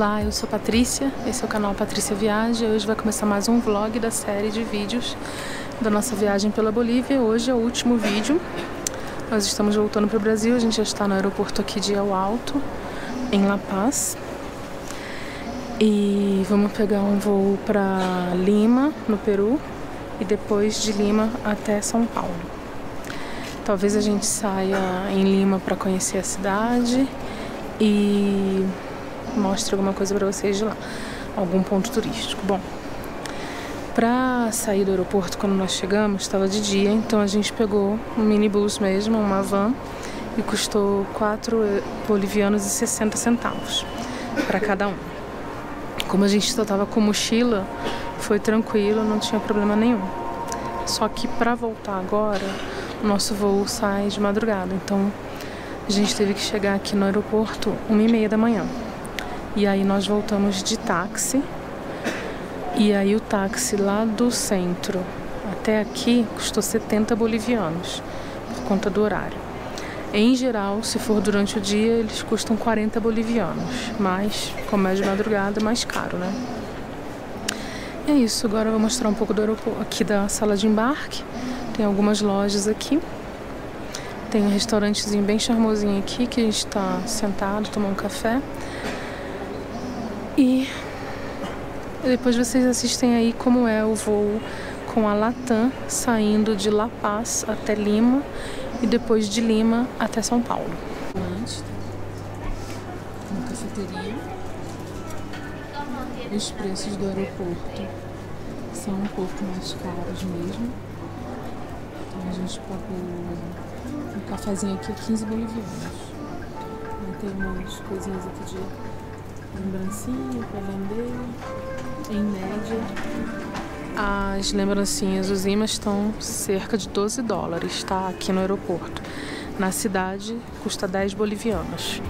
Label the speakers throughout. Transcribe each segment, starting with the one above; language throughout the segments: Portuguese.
Speaker 1: Olá, eu sou Patrícia, esse é o canal Patrícia Viaja. Hoje vai começar mais um vlog da série de vídeos da nossa viagem pela Bolívia. Hoje é o último vídeo. Nós estamos voltando para o Brasil, a gente já está no aeroporto aqui de El Alto, em La Paz. E vamos pegar um voo para Lima, no Peru, e depois de Lima até São Paulo. Talvez a gente saia em Lima para conhecer a cidade e mostre alguma coisa para vocês de lá, algum ponto turístico. Bom, para sair do aeroporto quando nós chegamos estava de dia, então a gente pegou um minibus mesmo, uma van e custou 4 bolivianos e 60 centavos para cada um. Como a gente só estava com mochila, foi tranquilo, não tinha problema nenhum. Só que para voltar agora, o nosso voo sai de madrugada, então a gente teve que chegar aqui no aeroporto uma e meia da manhã. E aí nós voltamos de táxi. E aí o táxi lá do centro até aqui custou 70 bolivianos por conta do horário. Em geral, se for durante o dia, eles custam 40 bolivianos, mas como é de madrugada, é mais caro, né? E é isso, agora eu vou mostrar um pouco do aeroporto, aqui da sala de embarque. Tem algumas lojas aqui. Tem um restaurantezinho bem charmosinho aqui que a gente está sentado, tomando um café. E depois vocês assistem aí como é o voo com a Latam saindo de La Paz até Lima e depois de Lima até São Paulo. Antes, uma cafeteria. Os preços do aeroporto são um pouco mais caros mesmo. Então a gente pagou um cafezinho aqui 15 bolivianos. Tem umas coisinhas aqui de lembrancinha para vender. Em média, as lembrancinhas, os imãs estão cerca de 12 dólares, tá? Aqui no aeroporto. Na cidade, custa 10 bolivianos.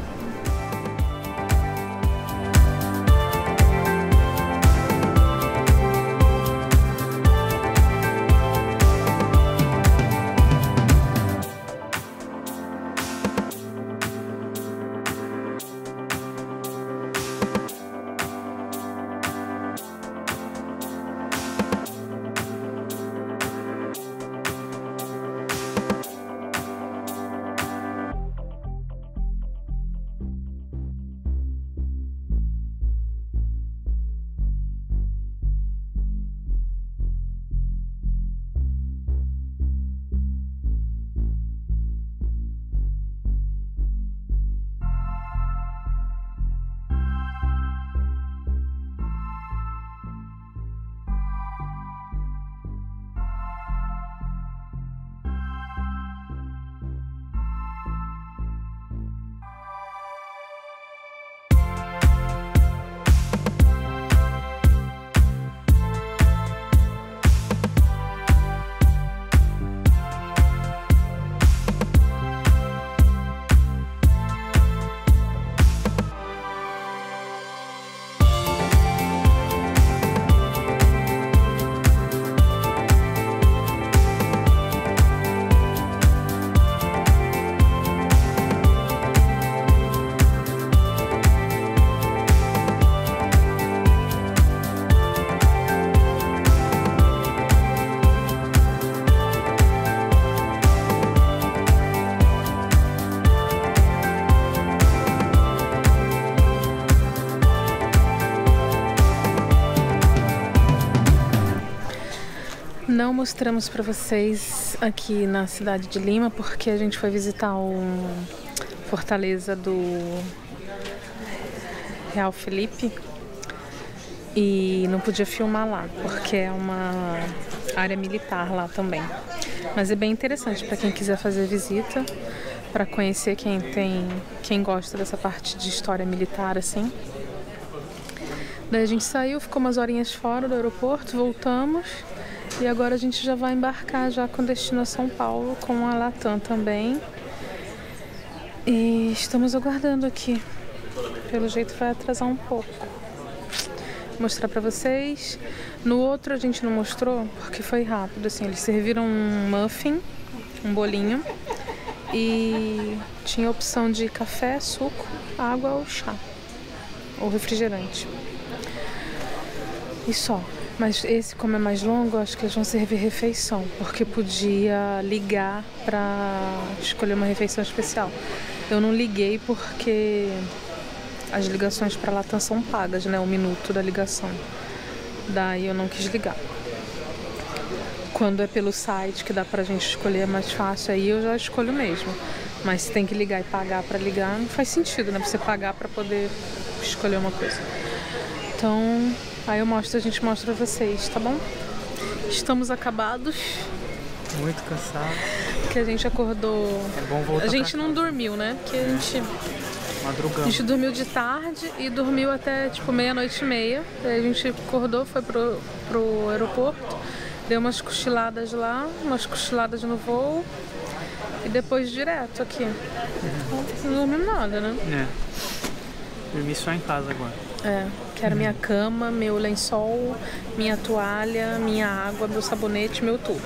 Speaker 1: Mostramos para vocês aqui na cidade de Lima porque a gente foi visitar o Fortaleza do Real Felipe e não podia filmar lá porque é uma área militar lá também. Mas é bem interessante para quem quiser fazer visita, para conhecer quem tem, quem gosta dessa parte de história militar assim. Daí a gente saiu, ficou umas horinhas fora do aeroporto, voltamos e agora a gente já vai embarcar já com destino a São Paulo com a Latam também. E estamos aguardando aqui. Pelo jeito vai atrasar um pouco. Vou mostrar pra vocês. No outro a gente não mostrou porque foi rápido, assim. Eles serviram um muffin, um bolinho. E tinha opção de café, suco, água ou chá. ou refrigerante. E só. Mas esse, como é mais longo, acho que eles vão servir refeição, porque podia ligar para escolher uma refeição especial. Eu não liguei porque as ligações para Latam são pagas, né? O minuto da ligação. Daí eu não quis ligar. Quando é pelo site que dá pra gente escolher é mais fácil, aí eu já escolho mesmo. Mas se tem que ligar e pagar para ligar, não faz sentido, né? Você pagar para poder escolher uma coisa. Então, Aí eu mostro, a gente mostra vocês, tá bom? Estamos acabados.
Speaker 2: Muito cansado.
Speaker 1: Que a gente acordou.
Speaker 2: É bom voltar.
Speaker 1: A gente não dormiu, né? Porque a gente.
Speaker 2: Madrugamos.
Speaker 1: A gente dormiu de tarde e dormiu até tipo meia-noite e meia. Aí a gente acordou, foi pro, pro aeroporto, deu umas cochiladas lá, umas cochiladas no voo e depois direto aqui. Uhum. Não dormimos nada, né?
Speaker 2: É. Dormi só em casa agora.
Speaker 1: É. Quero minha cama, meu lençol, minha toalha, minha água, meu sabonete, meu tudo.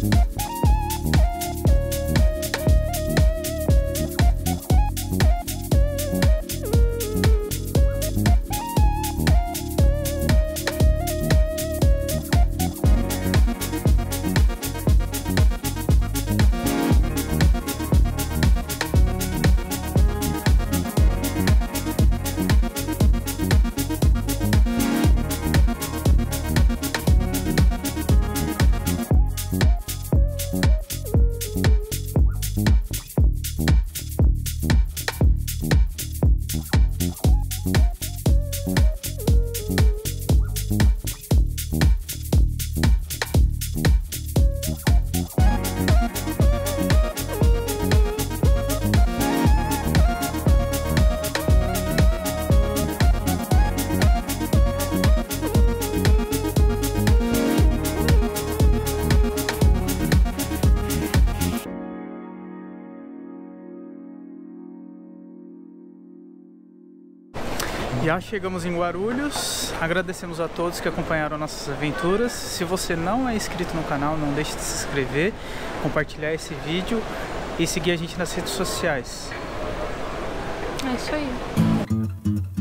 Speaker 1: Bye.
Speaker 2: Já chegamos em Guarulhos, agradecemos a todos que acompanharam nossas aventuras. Se você não é inscrito no canal, não deixe de se inscrever, compartilhar esse vídeo e seguir a gente nas redes sociais.
Speaker 1: É isso aí.